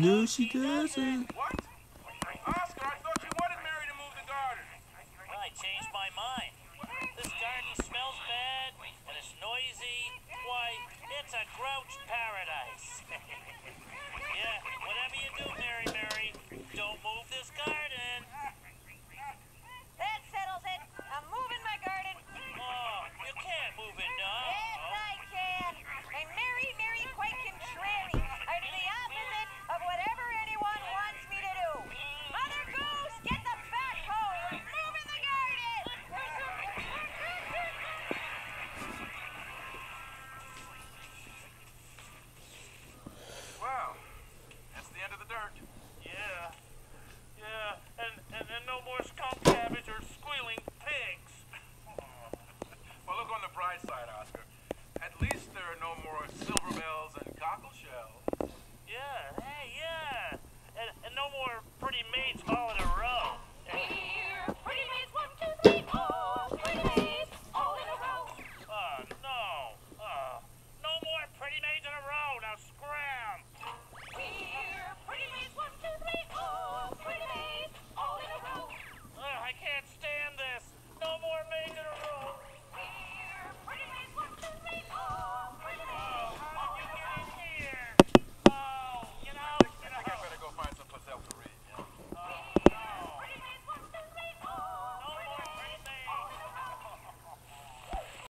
No, she doesn't.